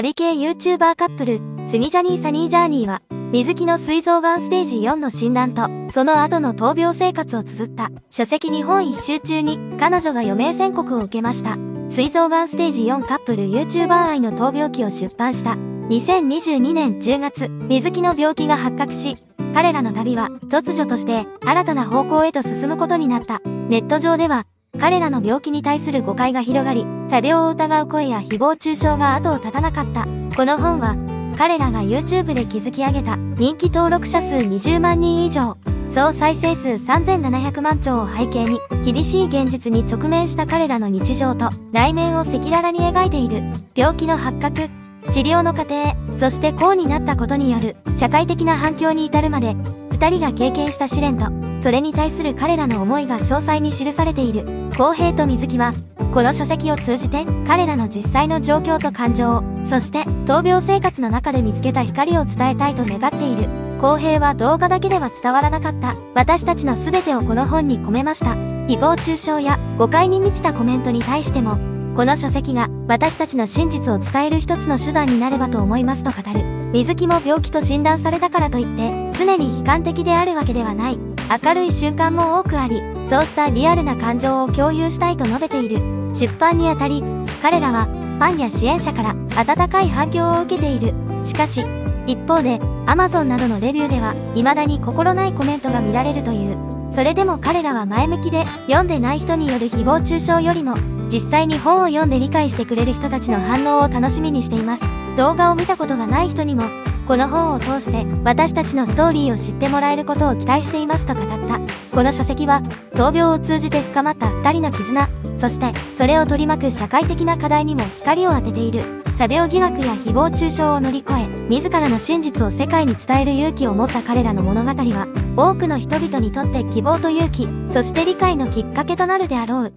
旅系 YouTuber カップル、スニジャニーサニージャーニーは、水木の膵臓がんステージ4の診断と、その後の闘病生活を綴った書籍日本一周中に彼女が余命宣告を受けました。膵臓がんステージ4カップル YouTuber 愛の闘病記を出版した。2022年10月、水木の病気が発覚し、彼らの旅は突如として新たな方向へと進むことになった。ネット上では、彼らの病気に対する誤解が広がり、作病を疑う声や誹謗中傷が後を絶たなかった。この本は、彼らが YouTube で築き上げた人気登録者数20万人以上、総再生数3700万兆を背景に、厳しい現実に直面した彼らの日常と内面を赤裸々に描いている。病気の発覚、治療の過程、そして功になったことによる社会的な反響に至るまで、二人が経験した試練と、それに対する彼らの思いが詳細に記されている。公平と水木は、この書籍を通じて彼らの実際の状況と感情、そして闘病生活の中で見つけた光を伝えたいと願っている。公平は動画だけでは伝わらなかった。私たちの全てをこの本に込めました。誹謗中傷や誤解に満ちたコメントに対しても、この書籍が私たちの真実を伝える一つの手段になればと思いますと語る。水木も病気と診断されたからといって、常に悲観的であるわけではない。明るい瞬間も多くあり、そうしたリアルな感情を共有したいと述べている。出版にあたり、彼らはファンや支援者から温かい反響を受けている。しかし、一方で、Amazon などのレビューでは、未だに心ないコメントが見られるという。それでも彼らは前向きで、読んでない人による誹謗中傷よりも、実際に本を読んで理解してくれる人たちの反応を楽しみにしています。動画を見たことがない人にも、この本を通して私たちのストーリーを知ってもらえることを期待していますと語った。この書籍は、闘病を通じて深まった二人の絆、そしてそれを取り巻く社会的な課題にも光を当てている。作病疑惑や誹謗中傷を乗り越え、自らの真実を世界に伝える勇気を持った彼らの物語は、多くの人々にとって希望と勇気、そして理解のきっかけとなるであろう。